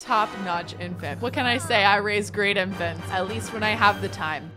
top-notch infant. What can I say? I raise great infants, at least when I have the time.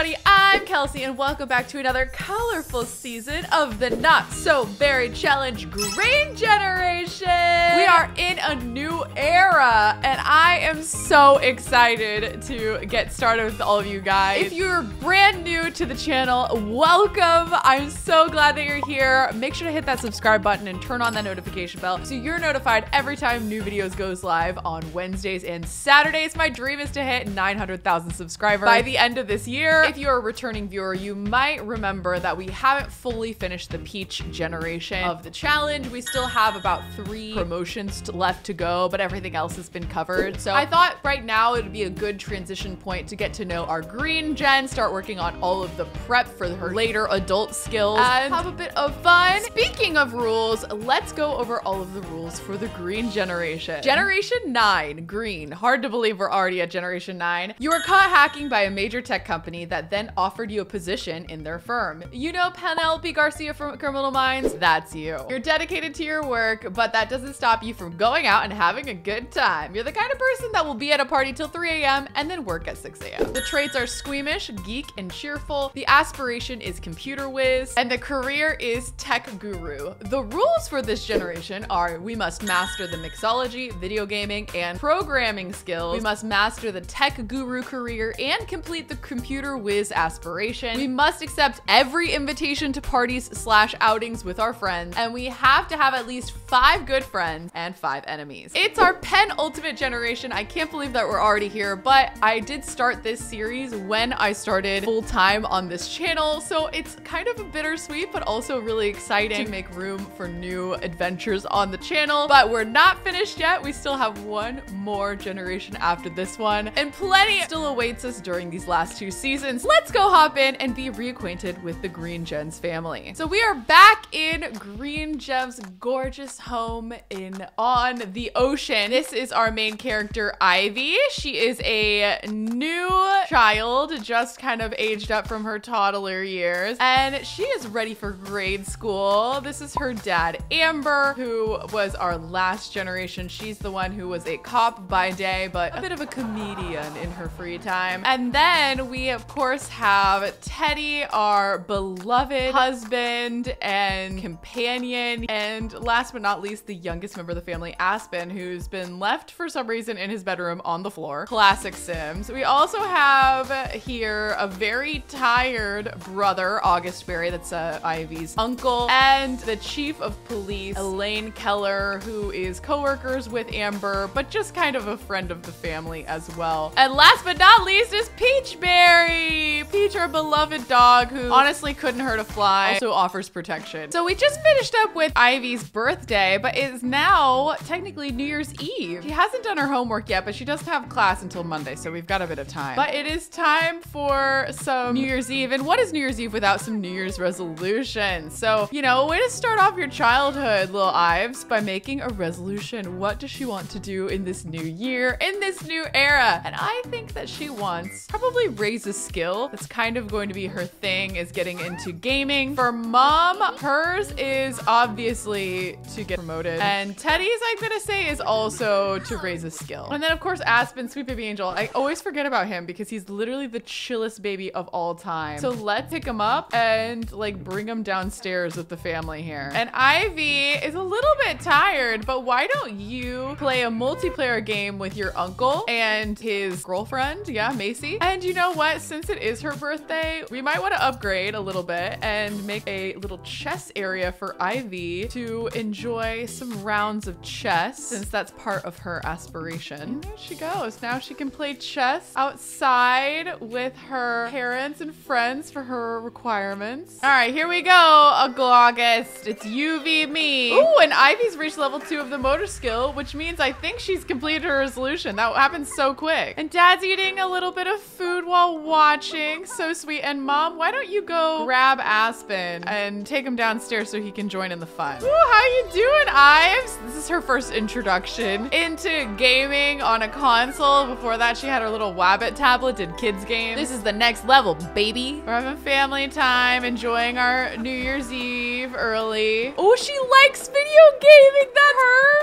Everybody? I'm Kelsey, and welcome back to another colorful season of the Not So Berry Challenge Green Generation. We are in a new era, and I am so excited to get started with all of you guys. If you're brand new to the channel, welcome. I'm so glad that you're here. Make sure to hit that subscribe button and turn on that notification bell so you're notified every time new videos goes live on Wednesdays and Saturdays. My dream is to hit 900,000 subscribers by the end of this year. If you're a returning viewer, you might remember that we haven't fully finished the Peach generation of the challenge. We still have about three promotions left to go, but everything else has been covered. So I thought right now it would be a good transition point to get to know our green gen, start working on all of the prep for her later adult skills, and have a bit of fun. Speaking of rules, let's go over all of the rules for the green generation. Generation 9, green. Hard to believe we're already at generation 9. You were caught hacking by a major tech company that then offered you a position in their firm. You know Penelope Garcia from Criminal Minds? That's you. You're dedicated to your work, but that doesn't stop you from going out and having a good time. You're the kind of person that will be at a party till 3 a.m. and then work at 6 a.m. The traits are squeamish, geek, and cheerful. The aspiration is computer whiz, and the career is tech guru. The rules for this generation are we must master the mixology, video gaming, and programming skills. We must master the tech guru career and complete the computer whiz aspiration. We must accept every invitation to parties slash outings with our friends, and we have to have at least five good friends and five enemies. It's our penultimate generation. I can't believe that we're already here, but I did start this series when I started full time on this channel, so it's kind of a bittersweet, but also really exciting to make room for new adventures on the channel. But we're not finished yet. We still have one more generation after this one, and plenty still awaits us during these last two seasons. Let's go hop in and be reacquainted with the Green Gens family. So we are back in Green Gems' gorgeous home in on the ocean. This is our main character, Ivy. She is a new child, just kind of aged up from her toddler years, and she is ready for grade school. This is her dad, Amber, who was our last generation. She's the one who was a cop by day, but a bit of a comedian in her free time. And then we, of course, have Teddy, our beloved husband and companion. And last but not least, the youngest member of the family, Aspen, who's been left for some reason in his bedroom on the floor. Classic Sims. We also have here a very tired brother, August Berry, that's uh, Ivy's uncle, and the chief of police, Elaine Keller, who is co-workers with Amber, but just kind of a friend of the family as well. And last but not least is Peachberry. Peach, our beloved dog, who honestly couldn't hurt a fly, also offers protection. So we just finished up with Ivy's birthday, but it's now technically New Year's Eve. She hasn't done her homework yet, but she doesn't have class until Monday, so we've got a bit of time. But it is time for some New Year's Eve. And what is New Year's Eve without some New Year's resolutions? So, you know, way to start off your childhood, little Ives, by making a resolution. What does she want to do in this new year, in this new era? And I think that she wants probably raise a skill. That's kind of going to be her thing is getting into gaming. For mom, hers is obviously to get promoted. And Teddy's, I'm gonna say, is also to raise a skill. And then of course, Aspen, Sweet Baby Angel. I always forget about him because he's literally the chillest baby of all time. So let's pick him up and like bring him downstairs with the family here. And Ivy is a little bit tired, but why don't you play a multiplayer game with your uncle and his girlfriend? Yeah, Macy. And you know what? Since it is her birthday, we might want to upgrade a little bit and make a little chess area for Ivy to enjoy some rounds of chess since that's part of her aspiration. And there she goes. Now she can play chess outside with her parents and friends for her requirements. All right, here we go, August. It's you v me. Ooh, and Ivy's reached level two of the motor skill, which means I think she's completed her resolution. That happened so quick. And dad's eating a little bit of food while watching. So sweet. And mom, why don't you go grab Aspen and take him downstairs so he can join in the fun? Ooh, how you doing, Ives? This is her first introduction into gaming on a console. Before that, she had her little Wabbit tablet, did kids games. This is the next level, baby. We're having family time, enjoying our New Year's Eve early. Oh, she likes video gaming. That's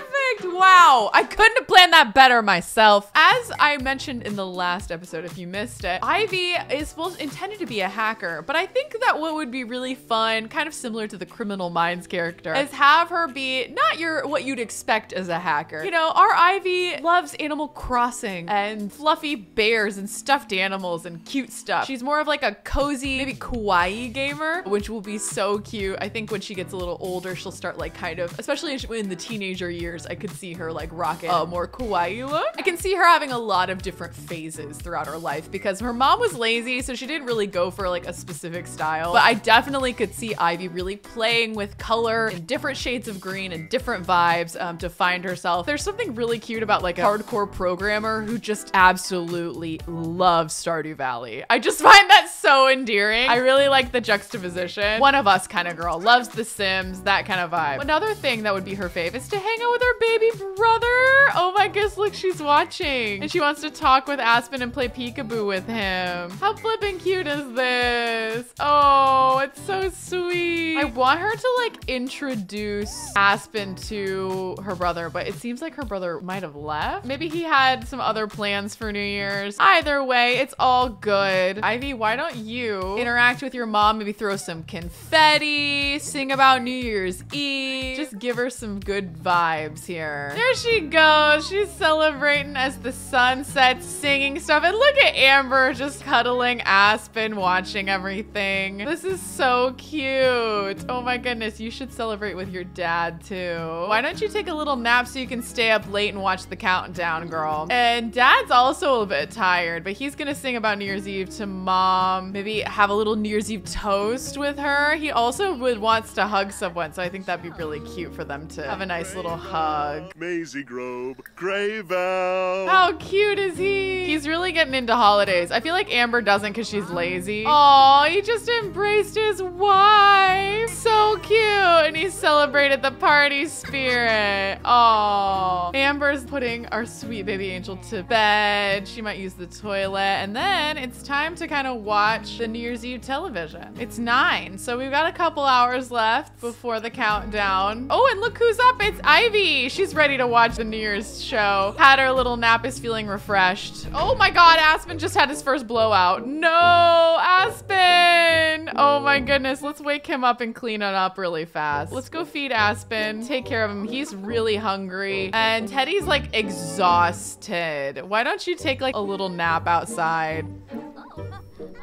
perfect. Wow. I couldn't have planned that better myself. As I mentioned in the last episode, if you missed it, Ivy is supposed intended to be a hacker, but I think that what would be really fun, kind of similar to the Criminal Minds character, is have her be not your what you'd expect as a hacker. You know, our Ivy loves Animal Crossing and fluffy bears and stuffed animals and cute stuff. She's more of like a cozy, maybe kawaii gamer, which will be so cute. I think when she gets a little older, she'll start like kind of, especially in the teenager years, I could see her like rocking a more kawaii look. I can see her having a lot of different phases throughout her life because her mom was lazy, so she didn't really go for like a specific style. But I definitely could see Ivy really playing with color and different shades of green and different vibes um, to find herself. There's something really cute about like a hardcore programmer who just absolutely loves Stardew Valley. I just find that so endearing. I really like the juxtaposition. One of us kind of girl loves The Sims, that kind of vibe. Another thing that would be her fave is to hang out with her baby brother. Oh my goodness, look, she's watching. And she wants to talk with Aspen and play peekaboo with him. How flippin' cute is this? Oh, it's so sweet. I want her to like introduce Aspen to her brother, but it seems like her brother might have left. Maybe he had some other plans for New Year's. Either way, it's all good. Ivy, why don't you interact with your mom? Maybe throw some confetti, sing about New Year's Eve. Just give her some good vibes here. There she goes. She's celebrating as the sun sets, singing stuff. And look at Amber just cuddling Aspen, watching everything. This is so cute. Oh my goodness. You should celebrate with your dad too. Why don't you take a little nap so you can stay up late and watch the countdown, girl? And dad's also a little bit tired, but he's gonna sing about New Year's Eve to mom. Maybe have a little New Year's Eve toast with her. He also would wants to hug someone, so I think that'd be really cute for them to have a nice little hug. Maisie Grove, Grayvel. How cute is he? He's really getting into holidays. I feel like Amber doesn't because she's lazy. Oh, he just embraced his wife. So cute. And he celebrated the party spirit. Oh, Amber's putting our sweet baby angel to bed. She might use the toilet. And then it's time to kind of watch the New Year's Eve television. It's nine, so we've got a couple hours left before the countdown. Oh, and look who's up. It's Ivy. She's ready to watch the New Year's show. Had her little nap, is feeling refreshed. Oh my God, Aspen just had his first blowout. No, Aspen. Oh my goodness. Let's wake him up and clean it up really fast. Let's go feed Aspen, take care of him. He's really hungry. And Teddy's like exhausted. Why don't you take like a little nap outside?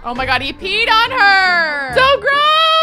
Oh my god, he peed on her! So gross!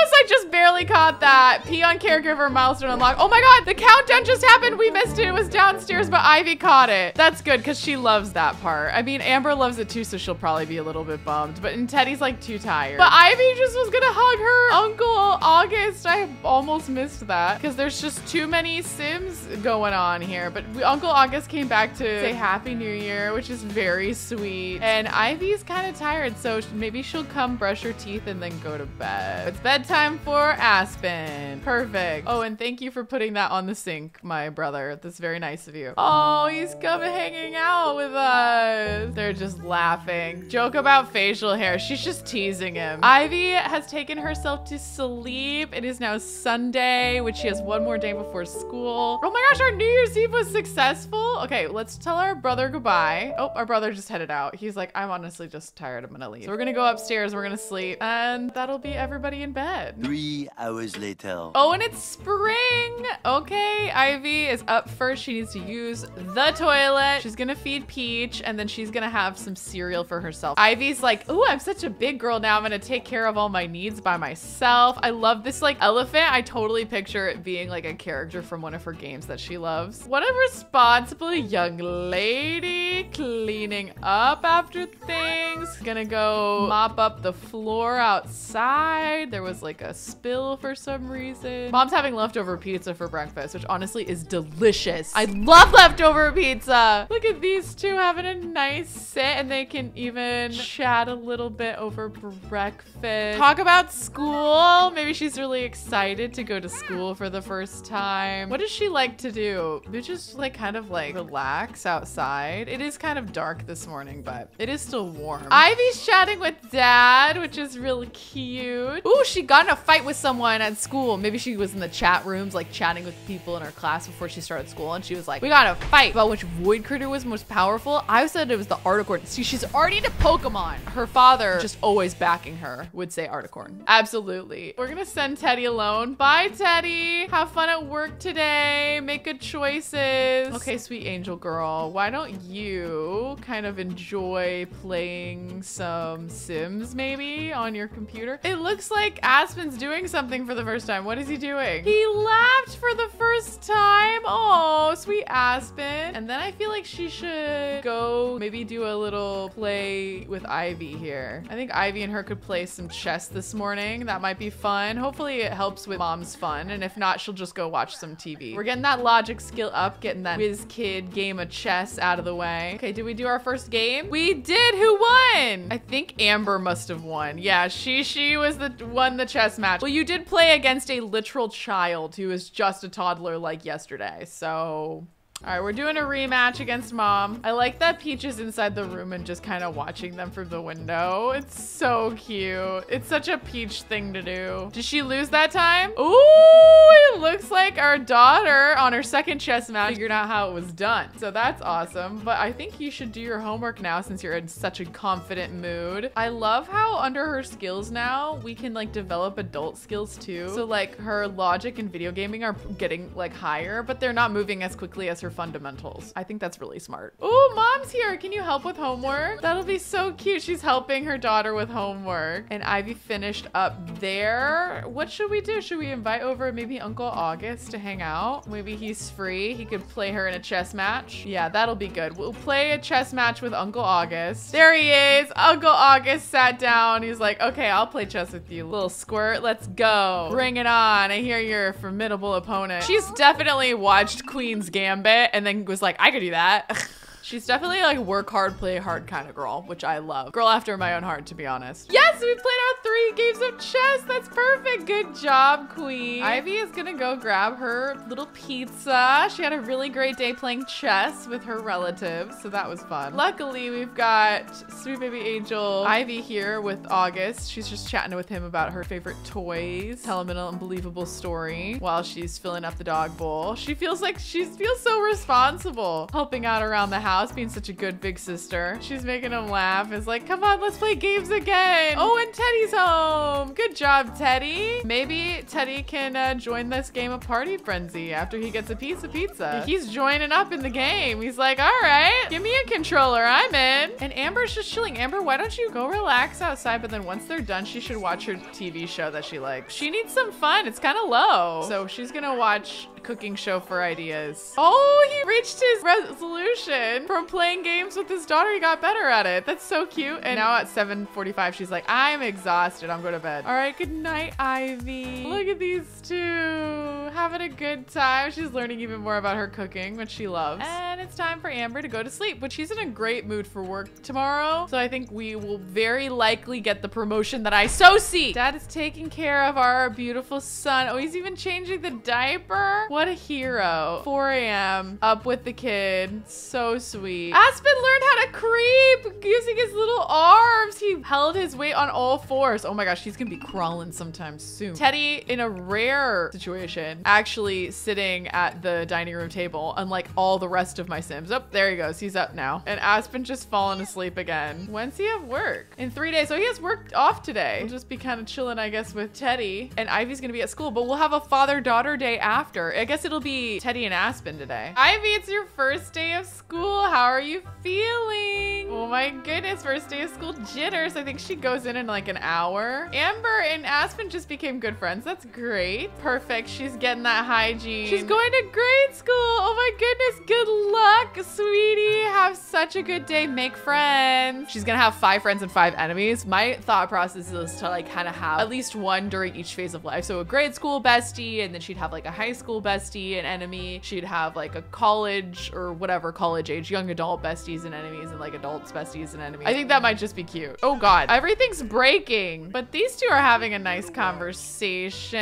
Barely caught that. Pee on caregiver milestone unlock. Oh my god, the countdown just happened. We missed it. It was downstairs, but Ivy caught it. That's good because she loves that part. I mean, Amber loves it too, so she'll probably be a little bit bummed. But and Teddy's like too tired. But Ivy just was gonna hug her Uncle August. I almost missed that because there's just too many Sims going on here. But we, Uncle August came back to say Happy New Year, which is very sweet. And Ivy's kind of tired, so maybe she'll come brush her teeth and then go to bed. It's bedtime for Aspen. Perfect. Oh, and thank you for putting that on the sink, my brother. That's very nice of you. Oh, he's coming hanging out with us. They're just laughing. Joke about facial hair. She's just teasing him. Ivy has taken herself to sleep. It is now Sunday, which she has one more day before school. Oh my gosh, our New Year's Eve was successful. Okay, let's tell our brother goodbye. Oh, our brother just headed out. He's like, I'm honestly just tired. I'm gonna leave. So we're gonna go upstairs. We're gonna sleep and that'll be everybody in bed. Three hours later. Oh, and it's spring. Okay, Ivy is up first. She needs to use the toilet. She's gonna feed Peach and then she's gonna have some cereal for herself. Ivy's like, oh, I'm such a big girl now. I'm gonna take care of all my needs by myself. I love this like elephant. I totally picture it being like a character from one of her games that she loves. What a responsible young lady cleaning up after things. Gonna go mop up the floor outside. There was like a for some reason. Mom's having leftover pizza for breakfast, which honestly is delicious. I love leftover pizza. Look at these two having a nice sit and they can even chat a little bit over breakfast. Talk about school. Maybe she's really excited to go to school for the first time. What does she like to do? Maybe just like kind of like relax outside. It is kind of dark this morning, but it is still warm. Ivy's chatting with dad, which is really cute. Ooh, she got in a fight with someone at school. Maybe she was in the chat rooms, like chatting with people in her class before she started school. And she was like, we got to fight about which void critter was most powerful. I said it was the Articorn. See, she's already into Pokemon. Her father, just always backing her, would say Articorn. Absolutely. We're gonna send Teddy alone. Bye, Teddy. Have fun at work today. Make good choices. Okay, sweet angel girl. Why don't you kind of enjoy playing some Sims maybe on your computer? It looks like Aspen's doing something for the first time. What is he doing? He laughed for the first time. Oh, sweet Aspen. And then I feel like she should go maybe do a little play with Ivy here. I think Ivy and her could play some chess this morning. That might be fun. Hopefully it helps with mom's fun. And if not, she'll just go watch some TV. We're getting that logic skill up, getting that whiz kid game of chess out of the way. Okay, did we do our first game? We did. Who won? I think Amber must have won. Yeah, she she was the won the chess match. Well, you did play against a literal child who was just a toddler like yesterday. So all right, we're doing a rematch against mom. I like that Peach is inside the room and just kind of watching them from the window. It's so cute. It's such a Peach thing to do. Did she lose that time? Ooh, it looks like our daughter on her second chess match figured out how it was done. So that's awesome. But I think you should do your homework now since you're in such a confident mood. I love how under her skills now, we can like develop adult skills too. So like her logic and video gaming are getting like higher, but they're not moving as quickly as her fundamentals. I think that's really smart. Oh, mom's here. Can you help with homework? That'll be so cute. She's helping her daughter with homework. And Ivy finished up there. What should we do? Should we invite over maybe Uncle August to hang out? Maybe he's free. He could play her in a chess match. Yeah, that'll be good. We'll play a chess match with Uncle August. There he is. Uncle August sat down. He's like, okay, I'll play chess with you. Little squirt, let's go. Bring it on. I hear you're a formidable opponent. She's definitely watched Queen's Gambit and then was like, I could do that. She's definitely like work hard, play hard kind of girl, which I love. Girl after my own heart, to be honest. Yes, we played our three games of chess. That's perfect. Good job, queen. Ivy is gonna go grab her little pizza. She had a really great day playing chess with her relatives, so that was fun. Luckily, we've got sweet baby angel Ivy here with August. She's just chatting with him about her favorite toys. Tell him an unbelievable story while she's filling up the dog bowl. She feels like she feels so responsible helping out around the house being such a good big sister. She's making him laugh. It's like, come on, let's play games again. Oh, and Teddy's home. Good job, Teddy. Maybe Teddy can uh, join this game of Party Frenzy after he gets a piece of pizza. He's joining up in the game. He's like, all right, give me a controller. I'm in. And Amber's just chilling. Amber, why don't you go relax outside? But then once they're done, she should watch her TV show that she likes. She needs some fun. It's kind of low. So she's going to watch cooking show for ideas. Oh, he reached his resolution from playing games with his daughter. He got better at it. That's so cute. And now at 7.45, she's like, I'm exhausted. I'm going to bed. All right, good night, Ivy. Look at these two having a good time. She's learning even more about her cooking, which she loves. And it's time for Amber to go to sleep, but she's in a great mood for work tomorrow. So I think we will very likely get the promotion that I so see. Dad is taking care of our beautiful son. Oh, he's even changing the diaper. What a hero. 4 a.m. up with the kid. So sweet. Aspen learned how to creep using his little arms. He held his weight on all fours. Oh my gosh, he's gonna be crawling sometime soon. Teddy, in a rare situation, actually sitting at the dining room table, unlike all the rest of my Sims. Oh, there he goes. He's up now. And Aspen just fallen asleep again. When's he have work? In three days. So he has work off today. We'll just be kind of chilling, I guess, with Teddy. And Ivy's gonna be at school, but we'll have a father-daughter day after. I guess it'll be Teddy and Aspen today. Ivy, it's your first day of school. How are you feeling? Oh my goodness, first day of school jitters. I think she goes in in like an hour. Amber and Aspen just became good friends. That's great. Perfect. She's getting that hygiene. She's going to grade school. Oh my goodness. Good luck, sweetie. Have such a good day. Make friends. She's gonna have five friends and five enemies. My thought process is to like kind of have at least one during each phase of life. So a grade school bestie, and then she'd have like a high school bestie, an enemy. She'd have like a college or whatever college age young adult besties and enemies, and like adults besties and enemies. I think that might just be cute. Oh God, everything's breaking. But these two are having a nice conversation.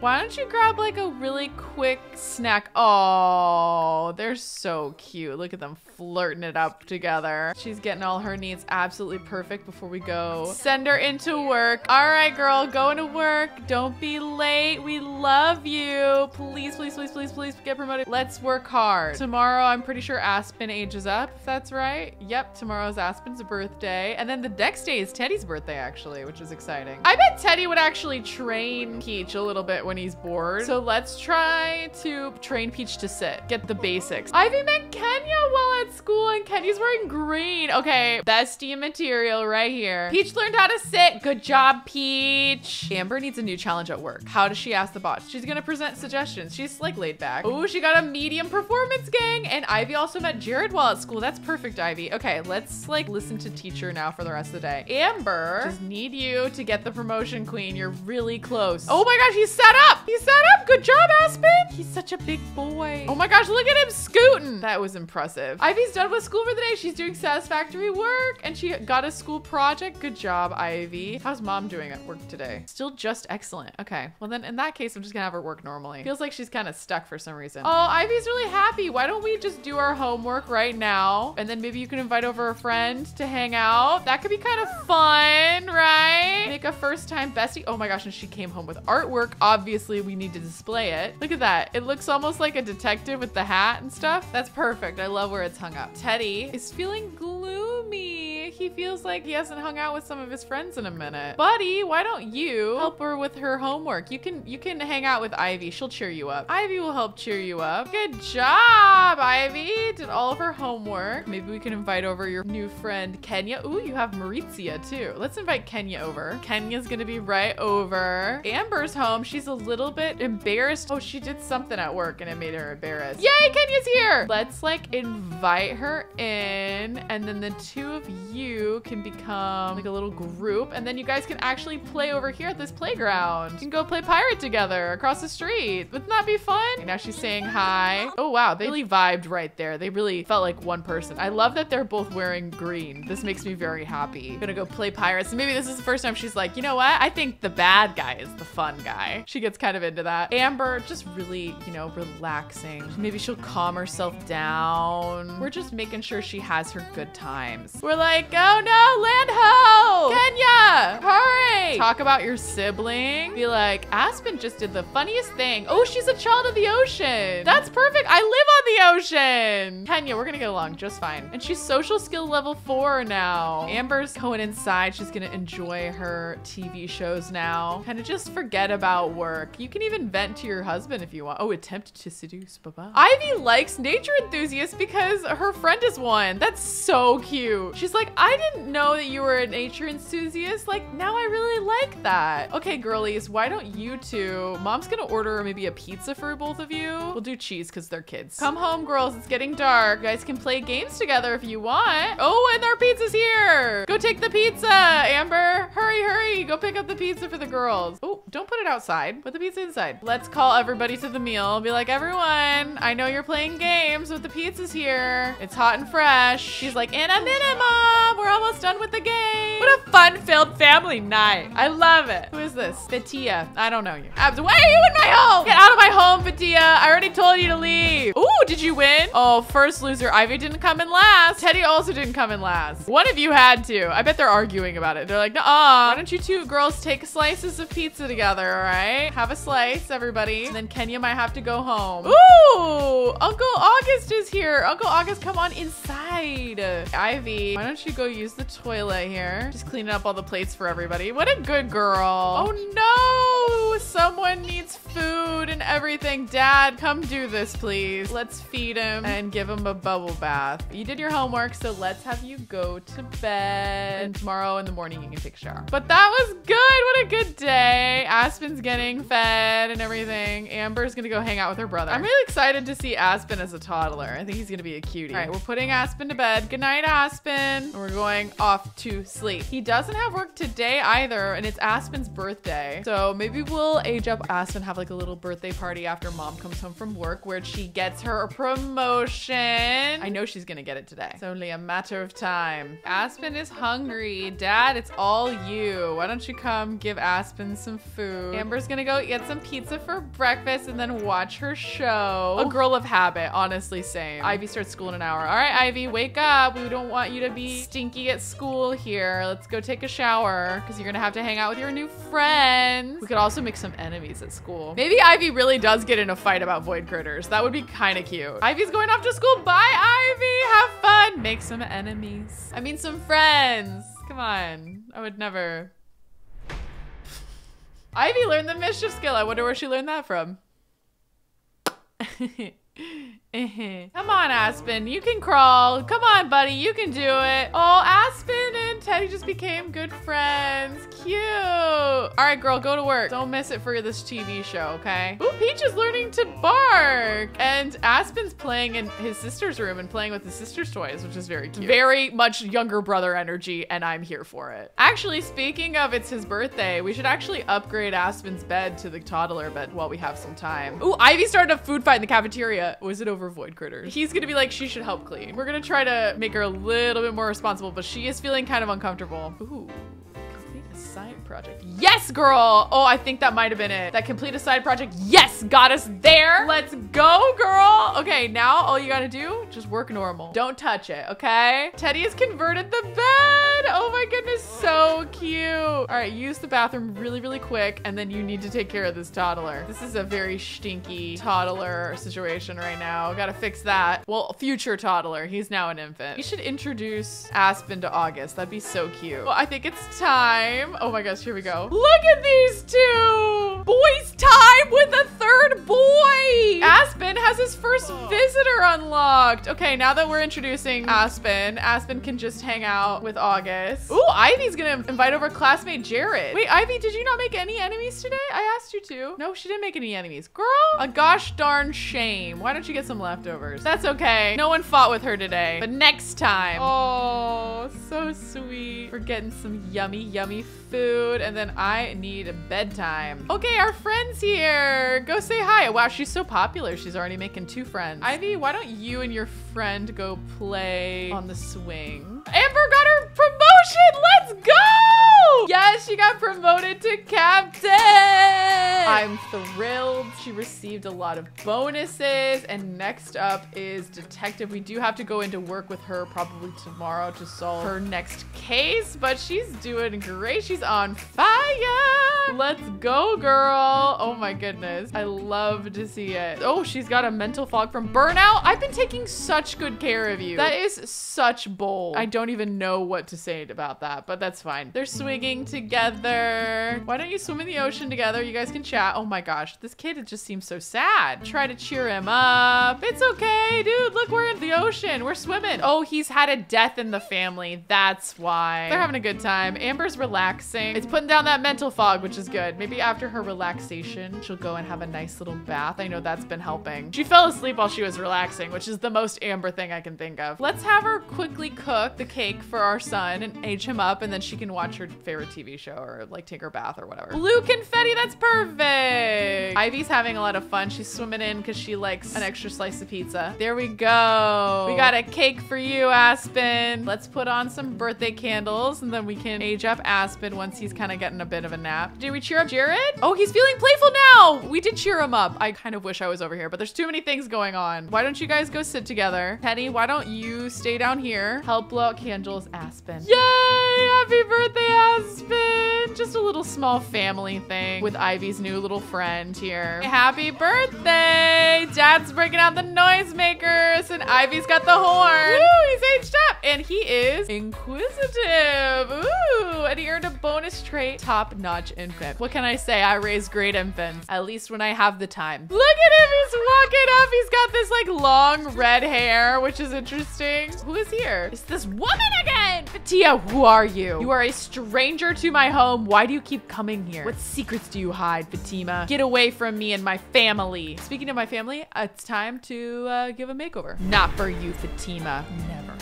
Why don't you grab like a really quick snack? Oh, they're so cute. Look at them flirting it up together. She's getting all her needs absolutely perfect before we go. Send her into work. All right, girl, going to work. Don't be late. We love you. Please, please, please, please, please please get promoted. Let's work hard. Tomorrow, I'm pretty sure Aspen ages up, if that's right. Yep, tomorrow's Aspen's birthday. And then the next day is Teddy's birthday, actually, which is exciting. I bet Teddy would actually train Peach a little bit when he's bored. So let's try to train Peach to sit, get the basics. Ivy met Kenya while at school and Kenya's wearing green. Okay, bestie material right here. Peach learned how to sit. Good job, Peach. Amber needs a new challenge at work. How does she ask the boss? She's gonna present suggestions. She's like laid back. Oh, she got a medium performance gang. And Ivy also met Jared while at school. That's perfect, Ivy. Okay, let's like listen to teacher now for the rest of the day. Amber, just need you to get the promotion queen. You're really close. Oh my gosh, he's set up. He's set up. Good job, Aspen. He's such a big boy. Oh my gosh, look at him scooting. That was impressive. Ivy's done with school for the day. She's doing satisfactory work and she got a school project. Good job, Ivy. How's mom doing at work today? Still just excellent. Okay. Well, then in that case, I'm just gonna have her work normally. Feels like she's kind of stuck for some reason. Oh, Ivy's really happy. Why don't we just do our homework right now? And then maybe you can invite over a friend to hang out. That could be kind of fun, right? Make a first time bestie. Oh my gosh, and she came home with artwork. Obviously, we need to display it. Look at that. It looks almost like a detective with the hat and stuff. That's perfect. I love where it's hung up. Teddy is feeling gloomy. He feels like he hasn't hung out with some of his friends in a minute. Buddy, why don't you help her with her homework? You can you can hang out with Ivy. She'll cheer you up. Ivy will help cheer you up. Good job, Ivy. Did all of her homework. Maybe we can invite over your new friend Kenya. Ooh, you have Mauritia too. Let's invite Kenya over. Kenya's gonna be right over. Amber's home. She's a little bit embarrassed. Oh, she did something at work and it made her embarrassed. Yay, Kenya's here. Let's like invite her in and then the two of you can become like a little group and then you guys can actually play over here at this playground. You can go play pirate together across the street. Wouldn't that be fun? Now she's saying hi. Oh wow, they really vibed right there. They really felt like one person. I love that they're both wearing green. This makes me very happy. gonna go play pirates. Maybe this is the first time she's like, you know what? I think the bad guy is the fun guy. She gets kind of into that. Amber just really, you know, relaxing. Maybe she'll calm herself down. We're just making sure she has her good times. We're like, oh no, land ho! Kenya! Hurry! Talk about your sibling. Be like, Aspen just did the funniest thing. Oh, she's a child of the ocean. That's perfect. I live on the ocean. Kenya, we're gonna get along just fine. And she's social skill level four now. Amber's going inside. She's gonna enjoy her TV shows now. Kind of just forget about work. You can even vent to your husband if you want. Oh, attempt to seduce. Bye-bye. Ivy likes nature enthusiasts because her friend is one. That's so cute. She's like, I didn't know that you were a nature enthusiast. Like, now I really like that. Okay, girlies, why don't you two? Mom's gonna order maybe a pizza for both of you. We'll do cheese because they're kids. Come home, girls. It's getting dark. You guys can play games together if you want. Oh, and our pizza's here. Go take the pizza, Amber. Hurry, hurry. Go pick up the pizza for the girls. Oh, don't put it outside. Put the pizza inside. Let's call everybody to the meal. Be like, everyone, I know you're playing games, but the pizza's here. It's hot and fresh. She's like, in a minute, mom. We're almost done with the game. What a fun-filled family night. I love it. Who is this? Fatia. I don't know you. Abs, why are you in my home? Get out of my home, Fatia. I already told you to leave. Ooh, did you win? Oh, first loser. Ivy didn't come in last. Teddy also didn't come in last. One of you had to. I bet they're arguing about it. They're like, uh, why don't you two girls take slices of pizza together, all right? Have a slice, everybody. And then Kenya might have to go home. Ooh, Uncle August is here. Uncle August, come on inside. Ivy, why don't you go use the toilet here? Just cleaning up all the plates for everybody. What a good girl. Oh no, someone needs food and everything. Dad, come do this, please. Let's feed him and give him a bubble bath. You did your homework, so let's have you go to bed. And tomorrow in the morning, you can take a shower. But that was good. What a good day. Aspen's getting fed and everything. Amber's gonna go hang out with her brother. I'm really excited to see Aspen as a toddler. I think he's gonna be a cutie. All right, we're putting Aspen to bed. Good night, Aspen. And we're going off to sleep. He doesn't have work today either, and it's Aspen's birthday. So maybe we'll age up Aspen, have like a little birthday party after mom comes home from work where she gets her promotion. I know she's gonna get it today. It's only a matter of time. Aspen is hungry. Dad, it's all you. Why don't you come give Aspen some food? Amber's gonna go get some pizza for breakfast and then watch her show. A girl of habit, honestly, same. Ivy starts school in an hour. All right, Ivy, wake up. We don't want you to be stinky at school here. Let's go take a shower because you're gonna have to hang out with your new friends. We could also make some enemies at school. Maybe Ivy really does get in a fight about void critters. That would be kind of cute. Ivy's going off to school. Bye, Ivy. Have fun. Make some enemies. I mean, some friends. Come on. I would never. Ivy learned the mischief skill. I wonder where she learned that from. Come on, Aspen. You can crawl. Come on, buddy. You can do it. Oh, Aspen and Teddy just became good friends. Cute. All right, girl, go to work. Don't miss it for this TV show, okay? Ooh, Peach is learning to bark. And Aspen's playing in his sister's room and playing with his sister's toys, which is very cute. Very much younger brother energy, and I'm here for it. Actually, speaking of it's his birthday, we should actually upgrade Aspen's bed to the toddler bed while we have some time. Ooh, Ivy started a food fight in the cafeteria. Was it over void critters? He's gonna be like, she should help clean. We're gonna try to make her a little bit more responsible, but she is feeling kind of uncomfortable. Ooh. Side project. Yes, girl. Oh, I think that might have been it. That complete a side project. Yes, got us there. Let's go, girl. Okay, now all you gotta do, just work normal. Don't touch it, okay? Teddy has converted the bed. Oh my goodness, so cute. All right, use the bathroom really, really quick, and then you need to take care of this toddler. This is a very stinky toddler situation right now. Gotta fix that. Well, future toddler. He's now an infant. You should introduce Aspen to August. That'd be so cute. Well, I think it's time. Oh my gosh, here we go. Look at these two. Boys time with a third boy. Aspen has his first oh. visitor unlocked. Okay, now that we're introducing Aspen, Aspen can just hang out with August. Ooh, Ivy's gonna invite over classmate Jared. Wait, Ivy, did you not make any enemies today? I asked you to. No, she didn't make any enemies. Girl, a gosh darn shame. Why don't you get some leftovers? That's okay. No one fought with her today, but next time. Oh, so sweet. We're getting some yummy, yummy food, and then I need bedtime. Okay, our friend's here. Go say hi. Wow, she's so popular. She's already making two friends. Ivy, why don't you and your friend go play on the swing? Amber got her promotion. Yes, she got promoted to captain. I'm thrilled. She received a lot of bonuses. And next up is detective. We do have to go into work with her probably tomorrow to solve her next case, but she's doing great. She's on fire. Let's go, girl. Oh my goodness. I love to see it. Oh, she's got a mental fog from burnout. I've been taking such good care of you. That is such bold. I don't even know what to say about that, but that's fine. They're swinging together. Why don't you swim in the ocean together? You guys can chat. Oh my gosh, this kid it just seems so sad. Try to cheer him up. It's okay, dude. Look, we're in the ocean. We're swimming. Oh, he's had a death in the family. That's why. They're having a good time. Amber's relaxing. It's putting down that mental fog, which is good. Maybe after her relaxation, she'll go and have a nice little bath. I know that's been helping. She fell asleep while she was relaxing, which is the most Amber thing I can think of. Let's have her quickly cook the cake for our son and age him up, and then she can watch her favorite TV show or like take her bath or whatever. Blue confetti, that's perfect. Ivy's having a lot of fun. She's swimming in because she likes an extra slice of pizza. There we go. We got a cake for you, Aspen. Let's put on some birthday candles and then we can age up Aspen once he's kind of getting a bit of a nap. Did we cheer up Jared? Oh, he's feeling playful now. We did cheer him up. I kind of wish I was over here, but there's too many things going on. Why don't you guys go sit together? Teddy, why don't you stay down here? Help blow out candles, Aspen. Yay! Happy birthday, Aspen! Just a little small family thing with Ivy's new new little friend here. Happy birthday! Dad's breaking out the noisemakers and Ivy's got the horn. Woo, he's aged up and he is inquisitive. Ooh, and he earned a bonus trait, top-notch infant. What can I say? I raise great infants, at least when I have the time. Look at him, he's walking up. He's got this like long red hair, which is interesting. Who is here? It's this woman again. Fatia, who are you? You are a stranger to my home. Why do you keep coming here? What secrets do you hide, Fatima? Get away from me and my family. Speaking of my family, it's time to uh, give a makeover. Not for you, Fatima. Never.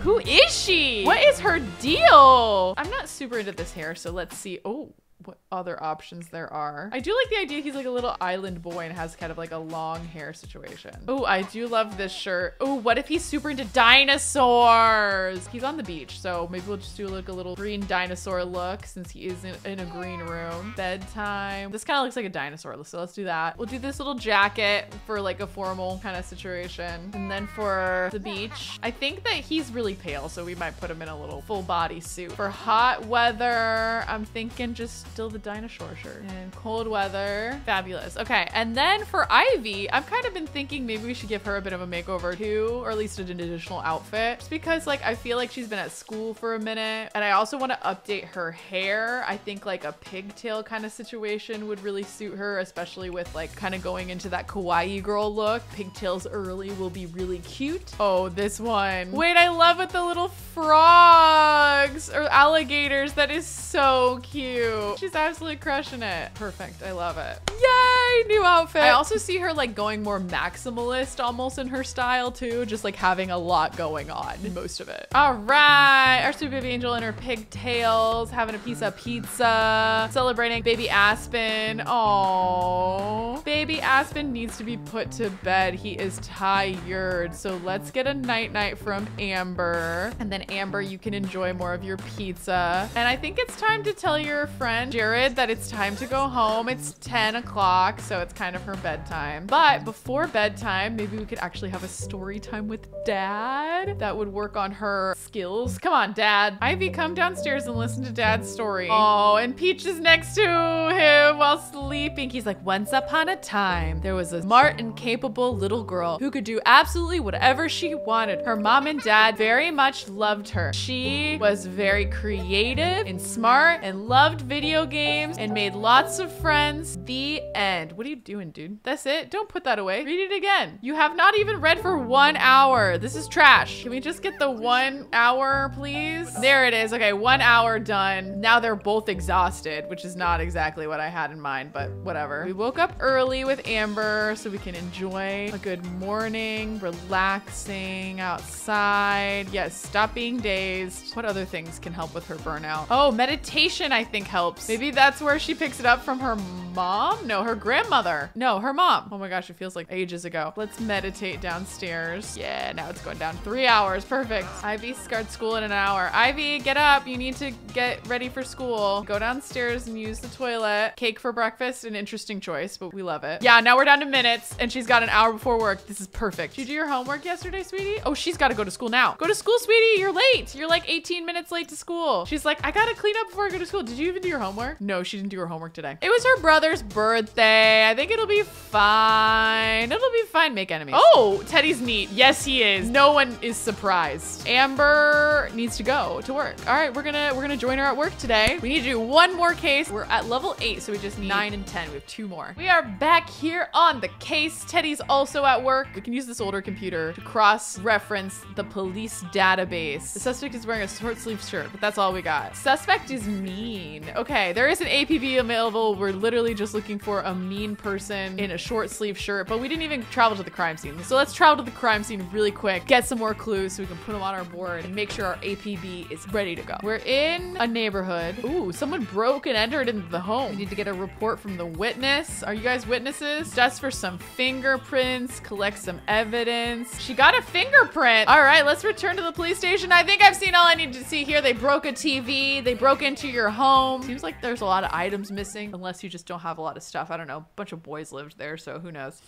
Who is she? What is her deal? I'm not super into this hair, so let's see. Oh, what other options there are. I do like the idea he's like a little island boy and has kind of like a long hair situation. Oh, I do love this shirt. Oh, what if he's super into dinosaurs? He's on the beach, so maybe we'll just do like a little green dinosaur look since he is in, in a green room. Bedtime. This kind of looks like a dinosaur, so let's do that. We'll do this little jacket for like a formal kind of situation. And then for the beach, I think that he's really pale, so we might put him in a little full body suit. For hot weather, I'm thinking just still the dinosaur shirt. And cold weather, fabulous. Okay, and then for Ivy, I've kind of been thinking maybe we should give her a bit of a makeover too, or at least an additional outfit. Just because like I feel like she's been at school for a minute, and I also want to update her hair. I think like a pigtail kind of situation would really suit her, especially with like kind of going into that kawaii girl look. Pigtails early will be really cute. Oh, this one. Wait, I love it, the little frogs or alligators. That is so cute. She's absolutely crushing it. Perfect. I love it. Yay, new outfit. I also see her like going more maximalist almost in her style too, just like having a lot going on most of it. All right, our sweet baby angel in her pigtails, having a piece of pizza, celebrating baby Aspen. Oh, baby Aspen needs to be put to bed. He is tired. So let's get a night night from Amber. And then Amber, you can enjoy more of your pizza. And I think it's time to tell your friend Jared that it's time to go home. It's 10 o'clock, so it's kind of her bedtime. But before bedtime, maybe we could actually have a story time with dad that would work on her skills. Come on, dad. Ivy, come downstairs and listen to dad's story. Oh, and Peach is next to him while sleeping. He's like, once upon a time, there was a smart and capable little girl who could do absolutely whatever she wanted. Her mom and dad very much loved her. She was very creative and smart and loved video games and made lots of friends. The end. What are you doing, dude? That's it? Don't put that away. Read it again. You have not even read for one hour. This is trash. Can we just get the one hour, please? There it is. Okay, one hour done. Now they're both exhausted, which is not exactly what I had in mind, but whatever. We woke up early with Amber so we can enjoy a good morning, relaxing outside. Yes, stop being dazed. What other things can help with her burnout? Oh, meditation I think helps. Maybe that's where she picks it up from her mom? No, her grandmother. No, her mom. Oh my gosh, it feels like ages ago. Let's meditate downstairs. Yeah, now it's going down three hours. Perfect. Ivy starts school in an hour. Ivy, get up. You need to get ready for school. Go downstairs and use the toilet. Cake for breakfast, an interesting choice, but we love it. Yeah, now we're down to minutes and she's got an hour before work. This is perfect. Did you do your homework yesterday, sweetie? Oh, she's got to go to school now. Go to school, sweetie. You're late. You're like 18 minutes late to school. She's like, I got to clean up before I go to school. Did you even do your homework? No, she didn't do her homework today. It was her brother's birthday. I think it'll be fine. It'll be fine. Make enemies. Oh, Teddy's neat. Yes, he is. No one is surprised. Amber needs to go to work. All right, we're gonna we're gonna join her at work today. We need to do one more case. We're at level eight, so we just need nine and 10. We have two more. We are back here on the case. Teddy's also at work. We can use this older computer to cross-reference the police database. The suspect is wearing a short sleeve shirt, but that's all we got. Suspect is mean. Okay, there is an APB available. We're literally just looking for a mean person in a short sleeve shirt, but we didn't even travel to the crime scene. So let's travel to the crime scene really quick, get some more clues so we can put them on our board and make sure our APB is ready to go. We're in a neighborhood. Ooh, someone broke and entered into the home. We need to get a report from the witness. Are you guys witnesses? Just for some fingerprints, collect some evidence. She got a fingerprint. All right, let's return to the police station. I think I've seen all I need to see here. They broke a TV. They broke into your home. Seems like there's a lot of items missing, unless you just don't have a lot of stuff. I don't know. A bunch of boys lived there, so who knows.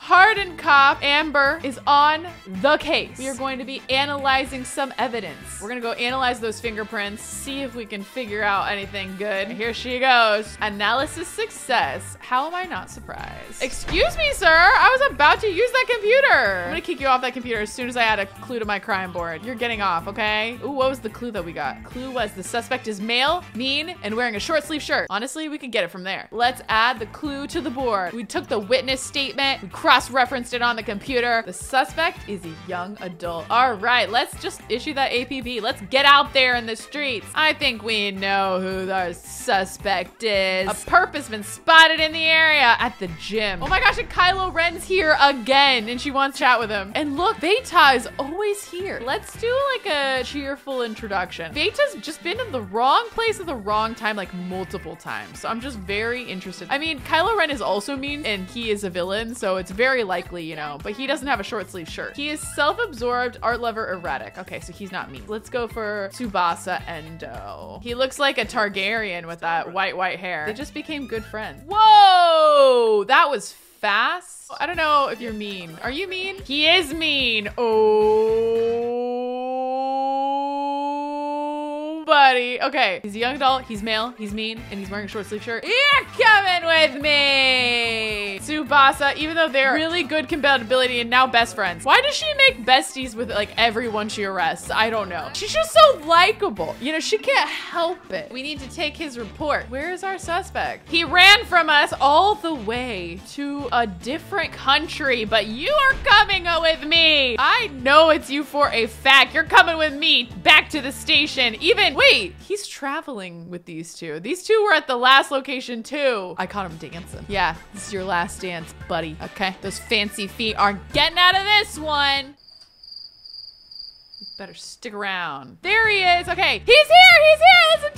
Hardened cop Amber is on the case. We are going to be analyzing some evidence. We're gonna go analyze those fingerprints, see if we can figure out anything good. Here she goes. Analysis success. How am I not surprised? Excuse me, sir. I was about to use that computer. I'm gonna kick you off that computer as soon as I add a clue to my crime board. You're getting off, okay? Ooh, what was the clue that we got? Clue was the suspect is male, mean, and wearing a short sleeve shirt. Honestly, we could get it from there. Let's add the clue to the board. We took the witness statement, we cross-referenced it on the computer. The suspect is a young adult. All right, let's just issue that APB. Let's get out there in the streets. I think we know who our suspect is. A perp has been spotted in the area at the gym. Oh my gosh, and Kylo Ren's here again, and she wants to chat with him. And look, Veta is always here. Let's do like a cheerful introduction. Veta's just been in the wrong place at the wrong time like multiple times. So I'm just very interested. I mean, Kylo Ren is also mean and he is a villain, so it's very likely, you know, but he doesn't have a short sleeve shirt. He is self-absorbed, art lover, erratic. Okay, so he's not mean. Let's go for Tsubasa Endo. He looks like a Targaryen with that white, white hair. They just became good friends. Whoa, that was fast. I don't know if you're mean. Are you mean? He is mean. Oh, buddy. Okay, he's a young adult, he's male, he's mean, and he's wearing a short sleeve shirt. You're coming with me! Tsubasa, even though they're really good compatibility and now best friends. Why does she make besties with like everyone she arrests? I don't know. She's just so likable. You know, she can't help it. We need to take his report. Where is our suspect? He ran from us all the way to a different country, but you are coming with me. I know it's you for a fact. You're coming with me back to the station. Even, wait, he's traveling with these two. These two were at the last location too. I caught him dancing. Yeah, this is your last dance, buddy. Okay, those fancy feet aren't getting out of this one. You better stick around. There he is. Okay, he's here. He's here. Let's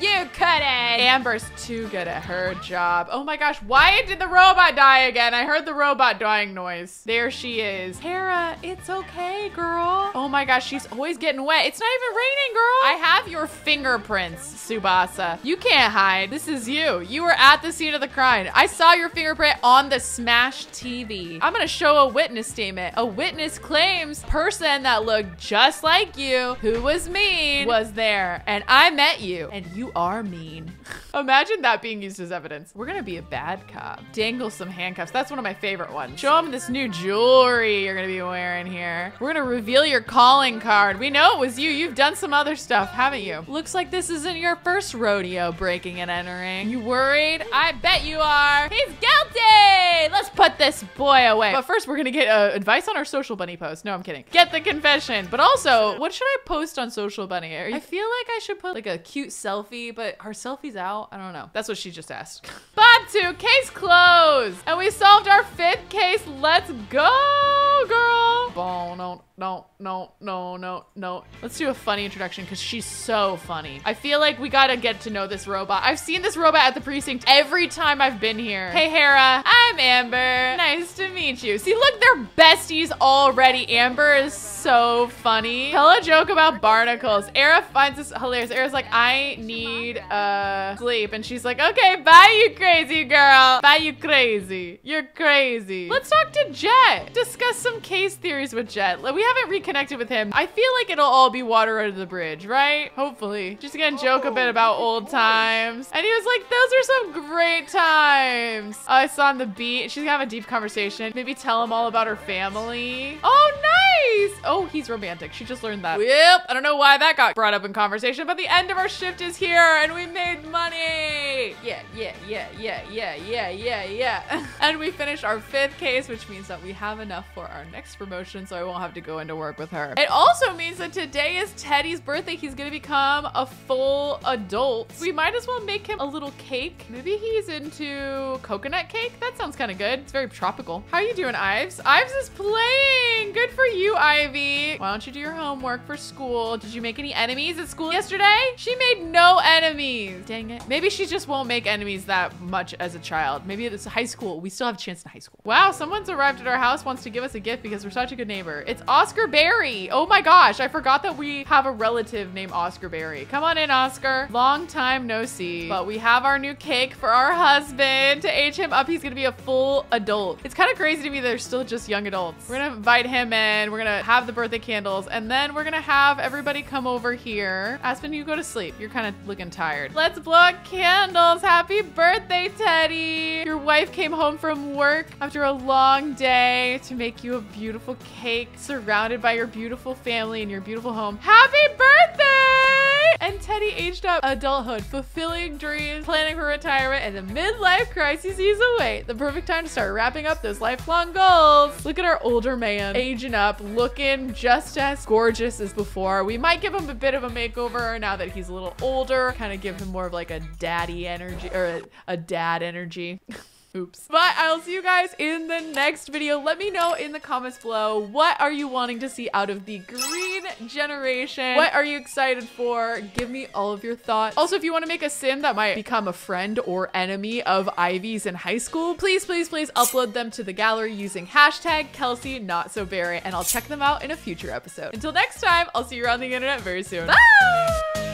you couldn't. Amber's too good at her job. Oh my gosh, why did the robot die again? I heard the robot dying noise. There she is. Hera, it's okay, girl. Oh my gosh, she's always getting wet. It's not even raining, girl. I have your fingerprints, Subasa. You can't hide. This is you. You were at the scene of the crime. I saw your fingerprint on the Smash TV. I'm gonna show a witness statement. A witness claims person that looked just like you, who was mean, was there. And I met you, and you are mean. Imagine that being used as evidence. We're gonna be a bad cop. Dangle some handcuffs. That's one of my favorite ones. Show them this new jewelry you're gonna be wearing here. We're gonna reveal your calling card. We know it was you. You've done some other stuff, haven't you? Looks like this isn't your first rodeo breaking and entering. You worried? I bet you are. He's guilty! Let's put this boy away. But first, we're gonna get uh, advice on our social bunny post. No, I'm kidding. Get the confession. But also, what should I post on social bunny? I feel like I should put like a cute selfie, but our selfie's out. I don't know. That's what she just asked. Batu, case closed. And we solved our fifth case. Let's go, girl. No, no, no, no, no, no. Let's do a funny introduction because she's so funny. I feel like we gotta get to know this robot. I've seen this robot at the precinct every time I've been here. Hey, Hera. I'm Amber. Nice to meet you. See, look, they're besties already. Amber is so funny. Tell a joke about barnacles. Hera finds this hilarious. Hera's like, I need uh sleep. And she's like, okay, bye, you crazy girl. Bye, you crazy. You're crazy. Let's talk to Jet. Discuss some case theories with Jet. We haven't reconnected with him. I feel like it'll all be water under the bridge, right? Hopefully. Just gonna joke a bit about old oh. times. And he was like, those are some great times. I saw on the beat. She's gonna have a deep conversation. Maybe tell him all about her family. Oh, nice. Oh, he's romantic. She just learned that. Yep. I don't know why that got brought up in conversation, but the end of our shift is here and we made money. Yeah, yeah, yeah, yeah, yeah, yeah, yeah, yeah. and we finished our fifth case, which means that we have enough for our next promotion, so I won't have to go into work with her. It also means that today is Teddy's birthday. He's gonna become a full adult. We might as well make him a little cake. Maybe he's into coconut cake. That sounds kind of good. It's very tropical. How you doing, Ives? Ives is playing. Good for you, Ivy. Why don't you do your homework for school? Did you make any enemies at school yesterday? She made no enemies. Dang it. Maybe she just won't make enemies that much as a child. Maybe it's high school. We still have a chance in high school. Wow, someone's arrived at our house, wants to give us a gift because we're such a a good neighbor. It's Oscar Berry. Oh my gosh, I forgot that we have a relative named Oscar Berry. Come on in, Oscar. Long time no see. But we have our new cake for our husband to age him up. He's gonna be a full adult. It's kind of crazy to me they're still just young adults. We're gonna invite him in. We're gonna have the birthday candles, and then we're gonna have everybody come over here. Aspen, you go to sleep. You're kind of looking tired. Let's blow out candles. Happy birthday, Teddy. Your wife came home from work after a long day to make you a beautiful cake surrounded by your beautiful family and your beautiful home. Happy birthday! And Teddy aged up adulthood, fulfilling dreams, planning for retirement, and the midlife crisis he's away. The perfect time to start wrapping up those lifelong goals. Look at our older man aging up, looking just as gorgeous as before. We might give him a bit of a makeover now that he's a little older, kind of give him more of like a daddy energy or a, a dad energy. Oops. But I'll see you guys in the next video. Let me know in the comments below, what are you wanting to see out of the green generation? What are you excited for? Give me all of your thoughts. Also, if you want to make a sim that might become a friend or enemy of Ivy's in high school, please, please, please upload them to the gallery using hashtag Kelsey Not So Berry, and I'll check them out in a future episode. Until next time, I'll see you around the internet very soon. Bye!